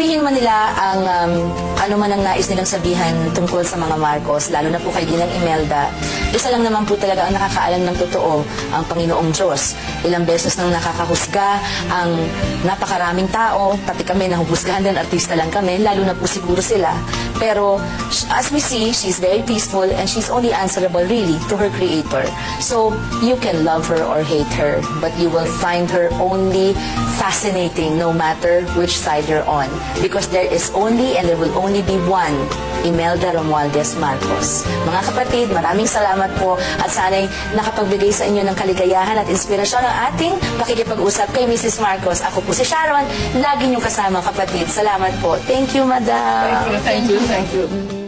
sabihin man nila ang um, ano man ang nais nilang sabihan tungkol sa mga Marcos, lalo na po kay Ginang Imelda, isa lang naman po talaga ang nakakaalam ng totoo, ang Panginoong Diyos. Ilang beses nang nakakahusga ang napakaraming tao, pati kami nahuhusgahan din, artista lang kami, lalo na po siguro sila. Pero as we see, she's very peaceful and she's only answerable really to her Creator. So you can love her or hate her, but you will find her only fascinating no matter which side you're on. Because there is only and there will only be one Imelda Romualdez Marcos. Mga kapatid, maraming salamat po at sana'y nakapagbigay sa inyo ng kaligayahan at inspirasyon ang ating pakikipag-usap kay Mrs. Marcos. Ako po si Sharon, lagi niyong kasama kapatid. Salamat po. Thank you, Madam. Thank you, thank you, thank you.